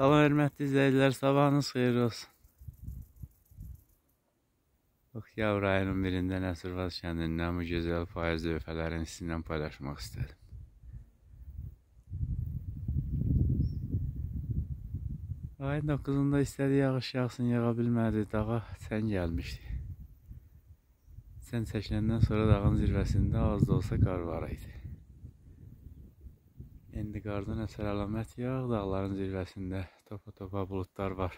Salam hörmətli izləyicilər, sabahınız xeyir olsun. Oktyabr ayının birində Nəsirvaz kəndindən bu gözəl payız lövhələrini sizinlə paylaşmaq istədim. Ayın 9-da istədi yağış yağsın, yağa bilmədi, dağa sən gəlmişdi. Sən çəkiləndən sonra dağın zirvəsində az da olsa qar var idi. İndi qardan əsər əlamət yox, dağların zirvəsində topa-topa buludlar var.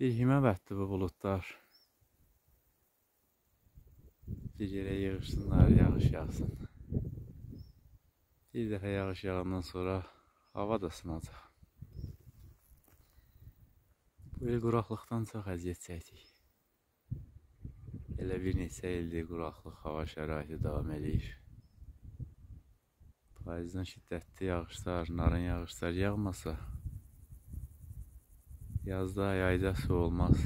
Bir himə bu buludlar. Bir yerə yığışsınlar, yağış yağsın. Bir dəfə yağış yağandan sonra hava da sınacaq. Bu il quraqlıqdan çox əziyyət çəkdik. Elə bir neçə ildir quraqlıq hava şəraiti davam edir. Payızdan şiddətli yağışlar, narın yağışlar yağmasa yazda, yayda su olmaz.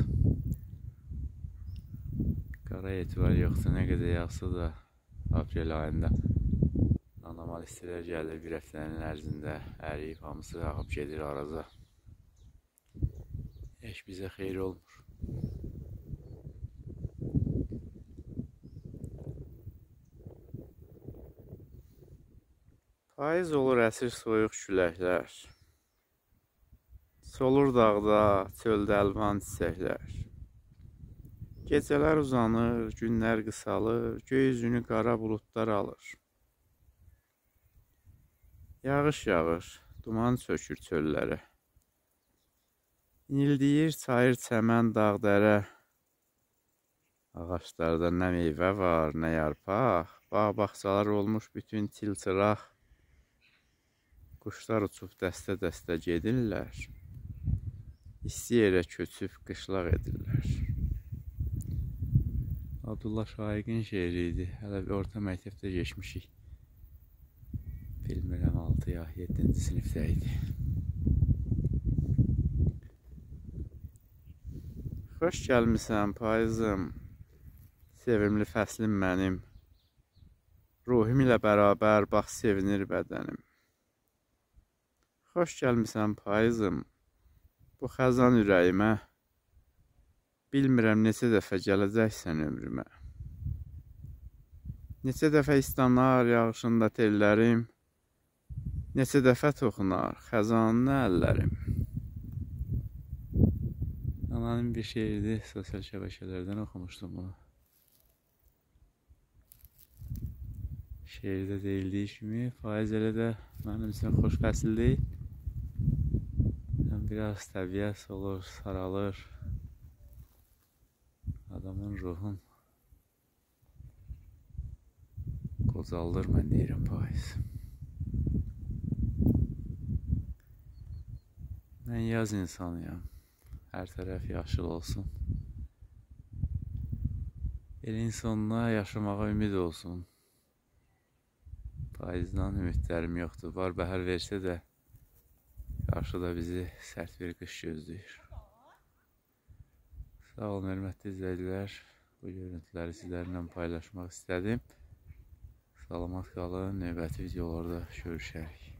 Qara etibar yoxdur, nə qədər yağsa da aprel ayında anormal istilər gəlir bir həftənin ərzində əriyib hamısı ağıb gedir araza. Heç bizə xeyir olmur. Payız olur əsir soyuq küləklər. Solur dağda, çöldə əlvan çiçəklər. Gecələr uzanır, günlər qısalır, göy üzünü qara buludlar alır. Yağış yağır, duman çökür çöllərə. İnildiyir çayır, çəmən, dağ, dərə. Ağaçlarda nə meyvə var, nə yarpaq. Bağ bağçalar olmuş bütün çilçıraq. Quşlar uçub dəstə-dəstə gedirlər. İsti yerə köçüb qışlaq edirlər. Abdullah Şaiqin şeiri idi. Hələ bir orta məktəbdə geçmişik. Bilmirəm 6 ya 7-ci sinifdə idi. Xoş gəlmisən payızım. Sevimli fəslim mənim. Ruhum ilə bərabər bax sevinir bədənim. Xoş gəlmisən payızım. Bu xəzan ürəyimə. Bilmirəm neçə dəfə gələcəksən ömrümə. Neçə dəfə istanar yağışında tellərim. Neçə dəfə toxunar xəzanlı əllərim. Ananın bir şeiridir, sosial şəbəkələrdən oxumuşdum bunu. Şeirdə deyildiyi kimi, faiz elə də mənim üçün xoş fəsil deyil. Biraz təbiət olur, saralır. Adamın ruhun qocaldır mən deyirəm payız. Mən yaz insanıyam. Hər tərəf yaşıl olsun. Elin sonuna yaşamağa ümid olsun. Payızdan ümidlərim yoxdur. Var bəhər versə də Qarşıda bizi sərt bir qış gözləyir. Sağ olun, hörmətli izləyicilər. Bu görüntüləri sizlərlə paylaşmaq istədim. Salamat qalın, növbəti videolarda görüşərik.